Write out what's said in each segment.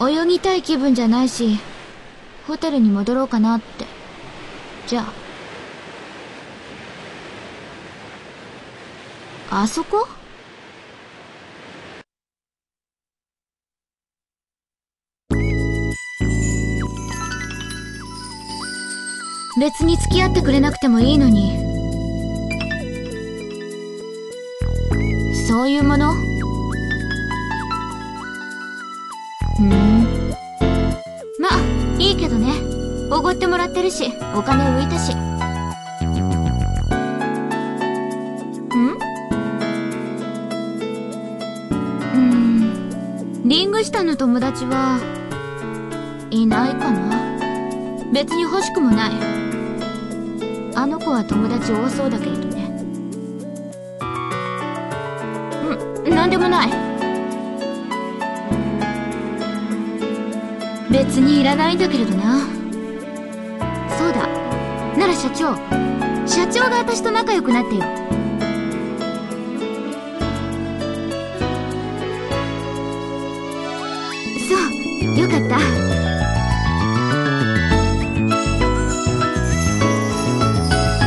泳ぎたい気分じゃないし、ホテルに戻ろうかなって。じゃあ。あそこ？別に付き合ってくれなくてもいいのに。そういうもの？ふん。まあ、いいけどね。おごってもらってるし、お金浮いたし。んうん。リング下の友達は、いないかな？別に欲しくもない。あの子は友達多そうだけどねう。ん、なんでもない。別にいらないんだけれどな。そうだ。なら社長。社長が私と仲良くなってよ。そう。よかった。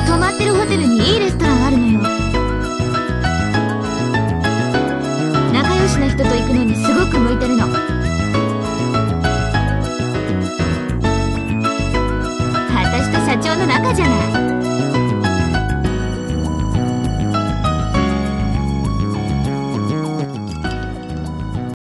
泊まってるホテルにいいレストランあるのよ。仲良しな人と行く社長の中じゃない。